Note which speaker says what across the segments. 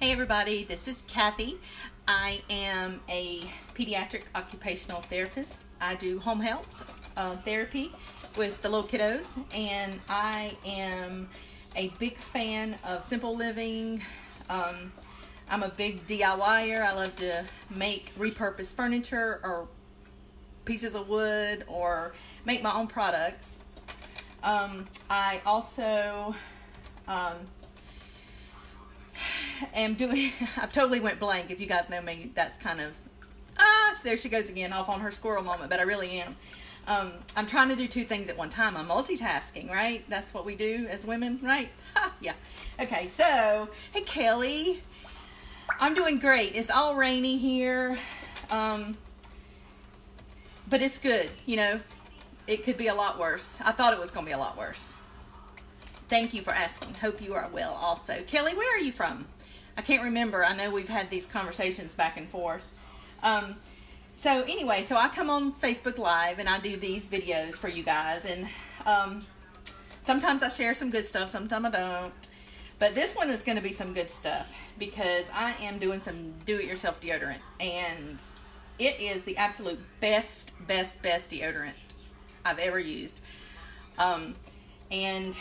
Speaker 1: Hey everybody, this is Kathy. I am a pediatric occupational therapist. I do home health uh, therapy with the little kiddos, and I am a big fan of simple living. Um, I'm a big DIYer. I love to make repurposed furniture or pieces of wood or make my own products. Um, I also um, am doing. I totally went blank. If you guys know me, that's kind of ah. There she goes again, off on her squirrel moment. But I really am. Um, I'm trying to do two things at one time. I'm multitasking, right? That's what we do as women, right? Ha, yeah. Okay, so hey Kelly, I'm doing great. It's all rainy here, um, but it's good. You know, it could be a lot worse. I thought it was going to be a lot worse. Thank you for asking. Hope you are well also. Kelly, where are you from? I can't remember. I know we've had these conversations back and forth. Um, so anyway, so I come on Facebook Live and I do these videos for you guys. And um, sometimes I share some good stuff, sometimes I don't. But this one is going to be some good stuff because I am doing some do-it-yourself deodorant. And it is the absolute best, best, best deodorant I've ever used. Um, and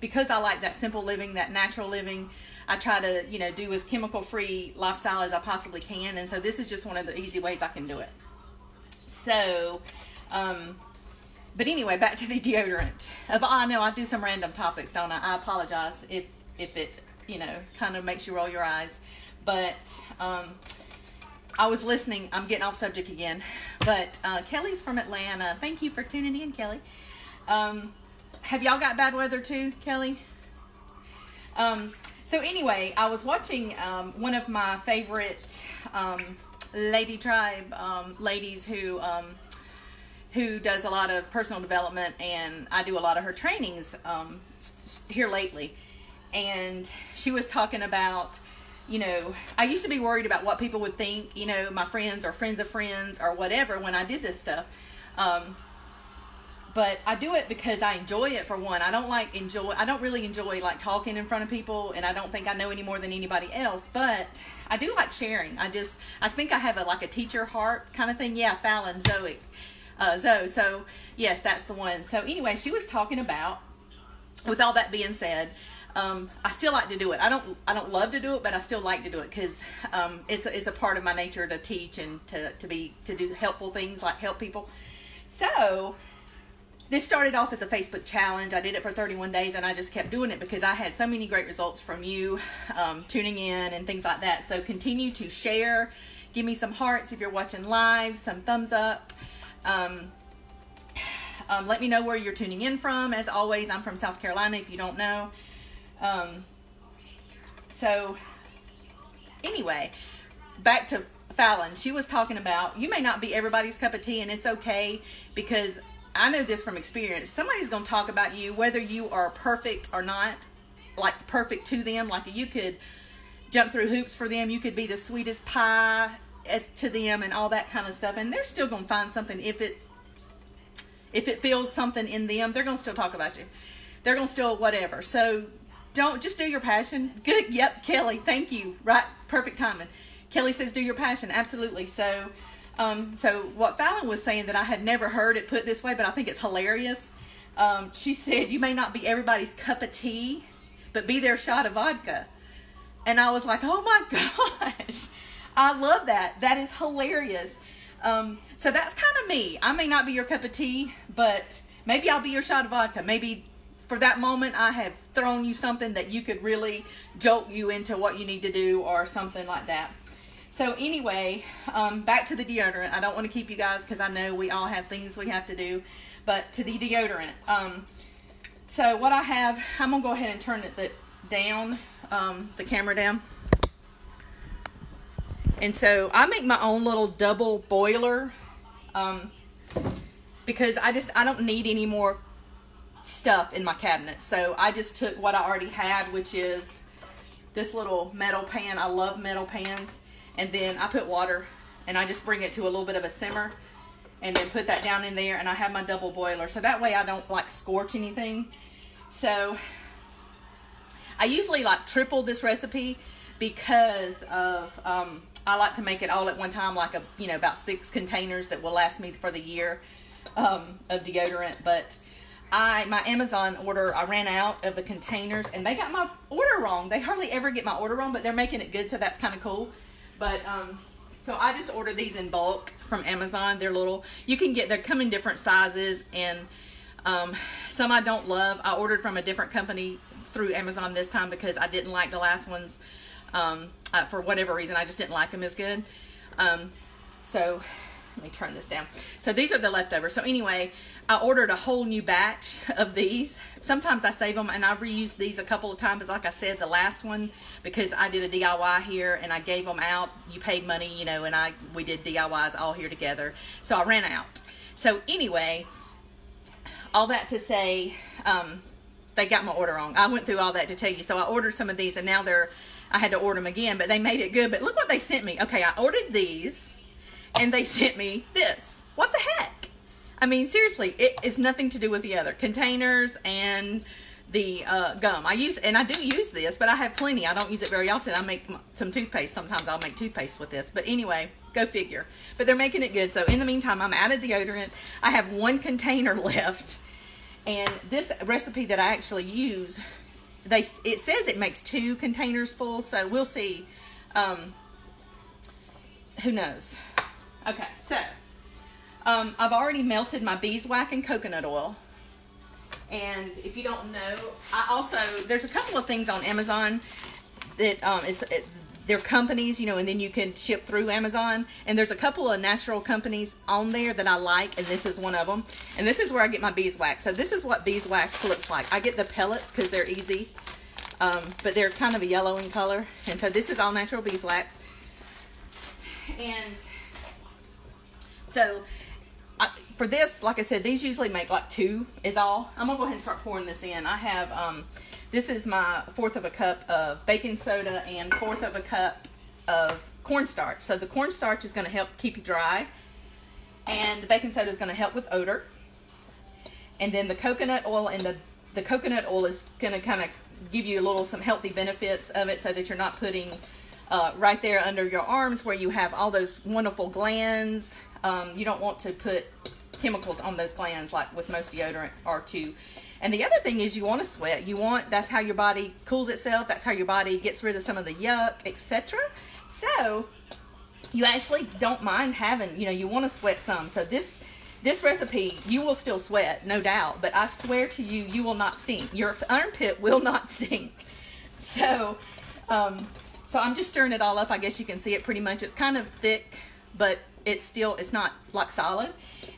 Speaker 1: because I like that simple living, that natural living, I try to, you know, do as chemical free lifestyle as I possibly can. And so this is just one of the easy ways I can do it. So, um, but anyway, back to the deodorant. Of I know I do some random topics, don't I? I apologize if if it, you know, kind of makes you roll your eyes. But um, I was listening. I'm getting off subject again. But uh, Kelly's from Atlanta. Thank you for tuning in, Kelly. Um, have y'all got bad weather too, Kelly? Um, so anyway, I was watching um, one of my favorite um, Lady Tribe um, ladies who um, who does a lot of personal development, and I do a lot of her trainings um, here lately. And she was talking about, you know, I used to be worried about what people would think, you know, my friends or friends of friends or whatever when I did this stuff. Um, but I do it because I enjoy it for one. I don't like enjoy I don't really enjoy like talking in front of people and I don't think I know any more than anybody else, but I do like sharing. I just I think I have a like a teacher heart kind of thing. Yeah, Fallon Zoe. Uh Zoe. So yes, that's the one. So anyway, she was talking about with all that being said, um, I still like to do it. I don't I don't love to do it, but I still like to do it because um, it's a, it's a part of my nature to teach and to to be to do helpful things like help people. So this started off as a Facebook challenge. I did it for 31 days and I just kept doing it because I had so many great results from you um, tuning in and things like that. So continue to share. Give me some hearts if you're watching live, some thumbs up. Um, um, let me know where you're tuning in from. As always, I'm from South Carolina if you don't know. Um, so, anyway, back to Fallon. She was talking about you may not be everybody's cup of tea, and it's okay because I know this from experience. Somebody's going to talk about you, whether you are perfect or not, like perfect to them. Like you could jump through hoops for them. You could be the sweetest pie as to them and all that kind of stuff. And they're still going to find something if it if it feels something in them. They're going to still talk about you. They're going to still whatever. So don't just do your passion. Good. Yep, Kelly. Thank you. Right. Perfect timing. Kelly says do your passion. Absolutely. So um, so what Fallon was saying that I had never heard it put this way, but I think it's hilarious. Um, she said, "You may not be everybody's cup of tea, but be their shot of vodka." And I was like, "Oh my gosh, I love that. That is hilarious." Um, so that's kind of me. I may not be your cup of tea, but maybe I'll be your shot of vodka. Maybe for that moment I have thrown you something that you could really jolt you into what you need to do or something like that. So anyway, um, back to the deodorant. I don't want to keep you guys because I know we all have things we have to do. But to the deodorant. Um, so what I have, I'm going to go ahead and turn it the, down, um, the camera down. And so I make my own little double boiler um, because I just, I don't need any more stuff in my cabinet. So I just took what I already had, which is this little metal pan. I love metal pans and then I put water and I just bring it to a little bit of a simmer and then put that down in there and I have my double boiler so that way I don't like scorch anything so I usually like triple this recipe because of um, I like to make it all at one time, like a you know about six containers that will last me for the year um, of deodorant. But I my Amazon order I ran out of the containers and they got my order wrong. They hardly ever get my order wrong, but they're making it good, so that's kind of cool. But um, so I just ordered these in bulk from Amazon. They're little. You can get they come in different sizes and um, some I don't love. I ordered from a different company through Amazon this time because I didn't like the last ones. Um, uh, for whatever reason, I just didn't like them as good. Um, so let me turn this down. So these are the leftovers. So anyway, I ordered a whole new batch of these. Sometimes I save them and I've reused these a couple of times. Like I said, the last one, because I did a DIY here and I gave them out. You paid money, you know, and I we did DIYs all here together. So I ran out. So anyway, all that to say, um, they got my order wrong. I went through all that to tell you. So I ordered some of these and now they're, I had to order them again, but they made it good. But look what they sent me. Okay, I ordered these and they sent me this. What the heck? I mean, seriously, it is nothing to do with the other containers and the uh, gum. I use, and I do use this, but I have plenty. I don't use it very often. I make some toothpaste. Sometimes I'll make toothpaste with this. But anyway, go figure. But they're making it good. So in the meantime, I'm out of deodorant. I have one container left and this recipe that I actually use, they it says it makes two containers full, so we'll see. Um, who knows? Okay, so um, I've already melted my beeswax and coconut oil. And if you don't know, I also, there's a couple of things on Amazon that um, is, it, they're companies, you know, and then you can ship through Amazon. And there's a couple of natural companies on there that I like, and this is one of them. And this is where I get my beeswax. So this is what beeswax looks like. I get the pellets because they're easy, um, but they're kind of a yellow in color. And so this is all natural beeswax. And so I, for this, like I said, these usually make like two is all. I'm gonna go ahead and start pouring this in. I have um, this is my fourth of a cup of baking soda and fourth of a cup of cornstarch. So the cornstarch is to help keep you dry, and the baking soda is to help with odor. And then the coconut oil and the the coconut oil is to kind of give you a little some healthy benefits of it, so that you're not putting uh, right there under your arms where you have all those wonderful glands. Um, you don't want to put chemicals on those glands like with most deodorant or to and the other thing is you want to sweat. You want that's how your body cools itself. That's how your body gets rid of some of the yuck, etc. So you actually don't mind having, you know, you want to sweat some. So this this recipe, you will still sweat, no doubt, but I swear to you, you will not stink. Your armpit will not stink. So, um, so I'm just stirring it all up. I guess you can see it pretty much. It's kind of thick, but it's still, it's not like solid.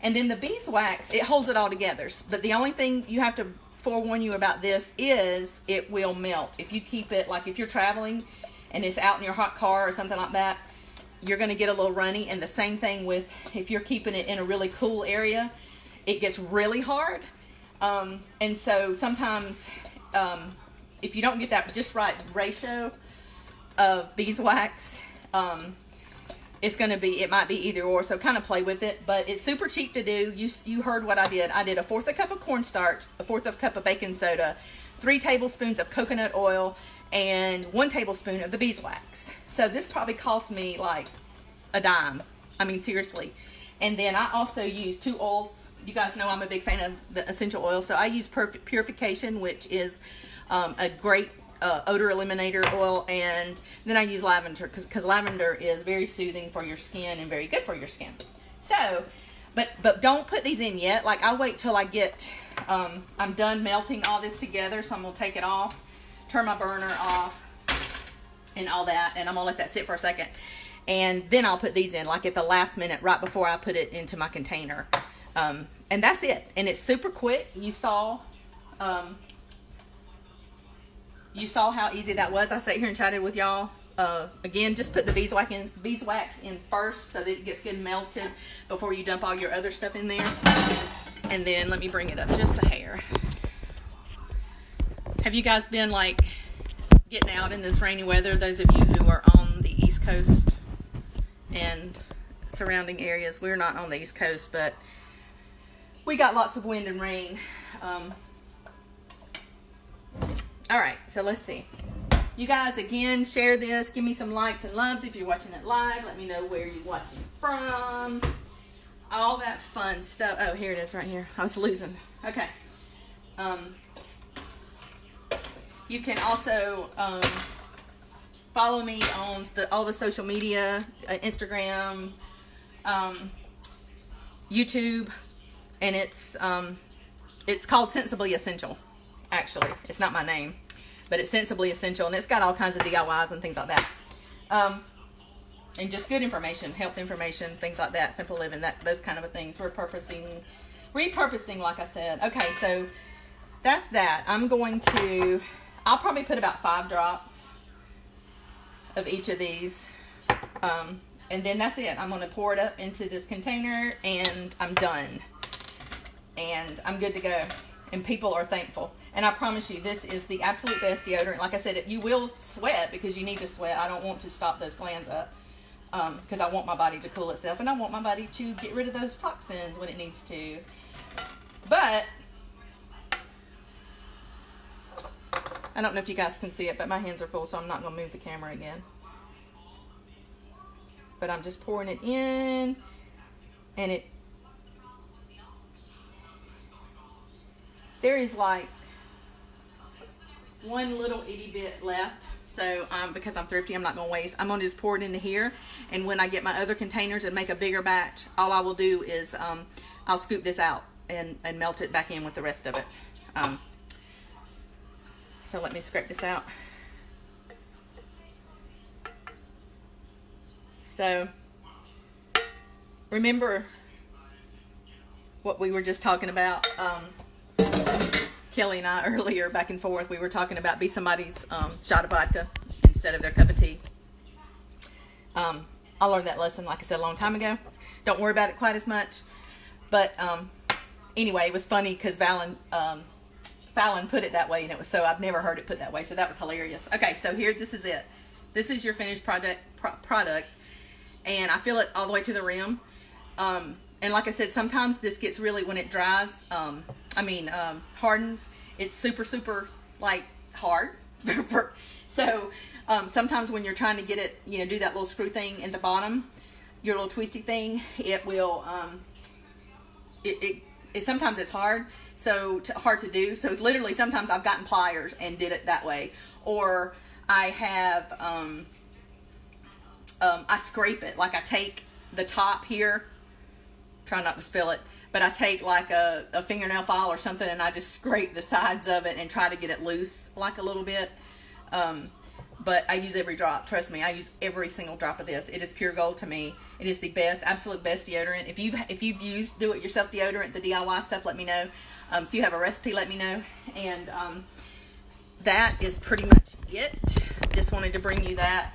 Speaker 1: And then the beeswax, it holds it all together. But the only thing you have to forewarn you about this is it will melt. If you keep it, like if you're traveling and it's out in your hot car or something like that, you're going to get a little runny. And the same thing with if you're keeping it in a really cool area, it gets really hard. Um, and so sometimes um, if you don't get that just right ratio of beeswax, um, it's going to be it might be either or so kind of play with it. But it's super cheap to do. You you heard what i did. I did a fourth of a cup of cornstarch a fourth of a cup of baking soda three tablespoons of coconut oil and one tablespoon of the beeswax. So this probably cost me like a dime. I mean seriously. And then i also use two oils. You guys know i'm a big fan of the essential oil. So i use purification which is um, a great uh, odor eliminator oil and then I use lavender because lavender is very soothing for your skin and very good for your skin. So, but but don't put these in yet. Like I'll wait till I get, um, I'm done melting all this together. So I'm to take it off, turn my burner off and all that. And I'm to let that sit for a second. And then I'll put these in like at the last minute right before I put it into my container. Um, and that's it. And it's super quick. You saw um, you saw how easy that was. I sat here and chatted with y'all. Uh, again, just put the beeswax in, beeswax in first so that it gets good melted before you dump all your other stuff in there. And then let me bring it up just a hair. Have you guys been like getting out in this rainy weather? Those of you who are on the East Coast and surrounding areas. We're not on the East Coast, but we got lots of wind and rain. Um, all right, so let's see. you guys again share this. Give me some likes and loves if you're watching it live. Let me know where you're watching from. All that fun stuff. Oh, here it is right here. I was losing. Okay. Um, you can also um, follow me on the, all the social media, uh, Instagram, um, YouTube, and it's um, it's called Sensibly Essential. Actually, it's not my name, but it's Sensibly Essential, and it's got all kinds of DIYs and things like that. Um, and just good information, health information, things like that, simple living, that those kind of things. Repurposing, repurposing, like I said. Okay, so that's that. I'm going to. I'll probably put about five drops of each of these. Um, and then that's it. I'm going to pour it up into this container and I'm done. And I'm good to go. And people are thankful. And I promise you, this is the absolute best deodorant. Like I said, you will sweat because you need to sweat. I don't want to stop those glands up because um, I want my body to cool itself and I want my body to get rid of those toxins when it needs to. But I don't know if you guys can see it, but my hands are full, so I'm not going to move the camera again. But I'm just pouring it in, and it, there is like one little itty bit left. So um, because I'm thrifty, I'm not going to waste. I'm going to just pour it into here. And when I get my other containers and make a bigger batch, all I will do is um, I'll scoop this out and, and melt it back in with the rest of it. Um, so let me scrape this out. So remember what we were just talking about. Kelly and I earlier, back and forth, we were talking about be somebody's um, shot of vodka instead of their cup of tea. Um, I learned that lesson, like I said, a long time ago. Don't worry about it quite as much. But um, anyway, it was funny because Valen um, Fallon put it that way, and it was so I've never heard it put that way, so that was hilarious. Okay, so here, this is it. This is your finished product, pro product, and I fill it all the way to the rim. Um, and like I said, sometimes this gets really when it dries. Um, I mean, um, hardens. It's super, super like hard. so um, sometimes when you're trying to get it, you know, do that little screw thing in the bottom, your little twisty thing, it will. Um, it, it, it sometimes it's hard so to, hard to do. So it's literally sometimes I've gotten pliers and did it that way, or I have um, um, I scrape it like I take the top here, try not to spill it, but I take like a, a fingernail file or something and I just scrape the sides of it and try to get it loose like a little bit. Um, but I use every drop. Trust me, I use every single drop of this. It is pure gold to me. It is the best, absolute best deodorant. If you've if you've used do it yourself deodorant, the DIY stuff, let me know. Um, if you have a recipe, let me know. And um, that is pretty much it. Just wanted to bring you that.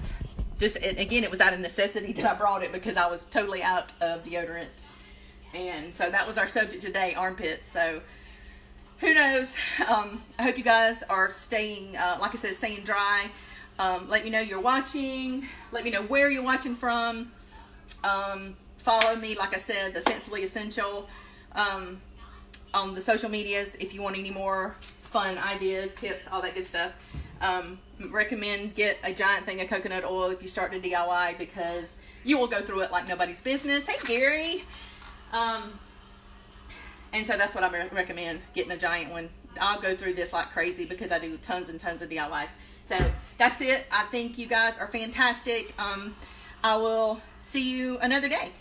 Speaker 1: Just again, it was out of necessity that I brought it because I was totally out of deodorant. And so that was our subject today, armpits. So who knows? Um, I hope you guys are staying, uh, like I said, staying dry. Um, let me know you're watching. Let me know where you're watching from. Um, follow me, like I said, the Sensibly Essential um, on the social medias if you want any more fun ideas, tips, all that good stuff. Um, recommend get a giant thing of coconut oil if you start to DIY because you will go through it like nobody's business. Hey, Gary. Um, and so that's what I recommend getting a giant one. I'll go through this like crazy because I do tons and tons of DIYs. So that's it. I think you guys are fantastic. Um, I will see you another day.